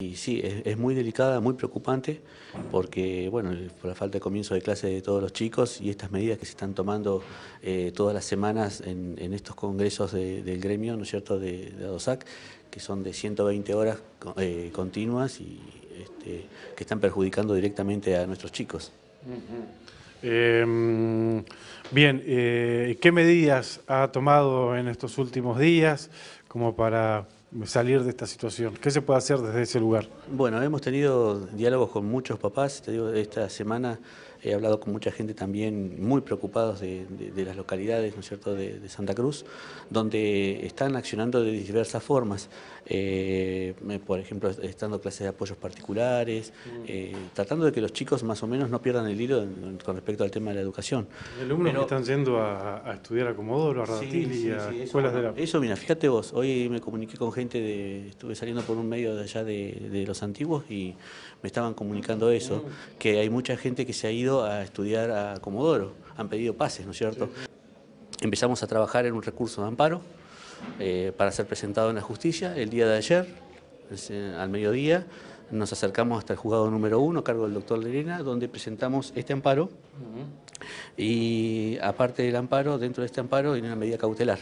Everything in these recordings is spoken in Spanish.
Y sí, es, muy delicada, muy preocupante, porque, bueno, por la falta de comienzo de clase de todos los chicos y estas medidas que se están tomando eh, todas las semanas en, estos congresos del gremio, ¿no es cierto?, de, de, ADOSAC, que son de 120 horas eh, continuas y este, que están perjudicando directamente a nuestros chicos. Em, bien, eh, ¿qué medidas ha tomado en estos últimos días como para salir de esta situación? ¿Qué se puede hacer desde ese lugar? Bueno, hemos tenido diálogos con muchos papás. Te digo, esta semana he hablado con mucha gente también muy preocupados de, las localidades, ¿no es cierto?, de, Santa Cruz, donde están accionando de diversas formas. Eh, por ejemplo, estando clases de apoyos particulares, eh, tratando de que los chicos más o menos no pierdan el hilo con respecto al tema de la educación. alumnos que están yendo a, estudiar a Comodoro, a Radatili, a escuelas de la... Eso, mira, fíjate vos, hoy me comuniqué con gente de... estuve saliendo por un medio de allá de, los antiguos y me estaban comunicando eso, que hay mucha gente que se ha ido a estudiar a Comodoro, han pedido pases, ¿no es cierto? Empezamos a trabajar en un recurso de amparo, eh, para ser presentado en la justicia el día de ayer, eh, al mediodía, nos acercamos hasta el juzgado número uno, a cargo del doctor Lerena, donde presentamos este amparo y aparte del amparo, dentro de este amparo hay una medida cautelar.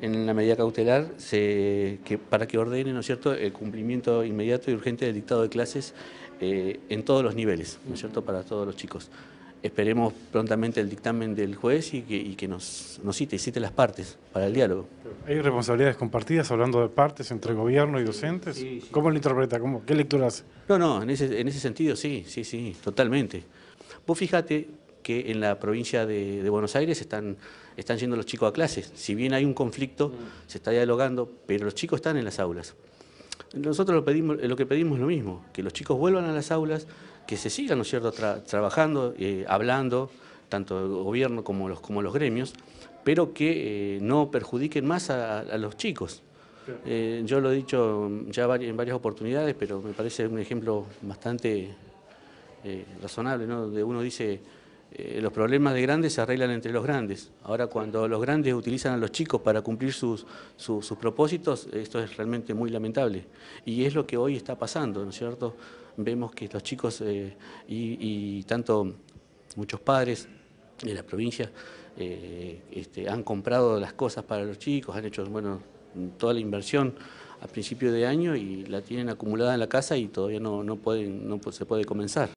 En la medida cautelar, se, que, para que ordene ¿no es cierto? el cumplimiento inmediato y urgente del dictado de clases eh, en todos los niveles, ¿no es cierto? para todos los chicos. Esperemos prontamente el dictamen del juez y que, nos, cite, y cite las partes para el diálogo. ¿Hay responsabilidades compartidas hablando de partes entre gobierno y docentes? ¿Cómo lo interpreta? ¿Cómo, ¿Qué lectura hace? No, no, en ese, en ese sentido sí, sí, sí, totalmente. Vos fíjate que en la provincia de, Buenos Aires están, están yendo los chicos a clases. Si bien hay un conflicto, mm. se está dialogando, pero los chicos están en las aulas. Nosotros lo, pedimos, lo que pedimos es lo mismo, que los chicos vuelvan a las aulas, que se sigan, ¿no es cierto?, trabajando, eh, hablando, tanto el gobierno como los, como los gremios, pero que eh, no perjudiquen más a, los chicos. Eh, yo lo he dicho ya en varias oportunidades, pero me parece un ejemplo bastante razonable, ¿no? De uno dice, los problemas de grandes se arreglan entre los grandes. Ahora cuando los grandes utilizan a los chicos para cumplir sus, sus propósitos, esto es realmente muy lamentable. Y es lo que hoy está pasando, ¿no es cierto? vemos que los chicos eh, y, tanto muchos padres de la provincia eh, este, han comprado las cosas para los chicos, han hecho bueno, toda la inversión a principio de año y la tienen acumulada en la casa y todavía no, no, pueden, no se puede comenzar.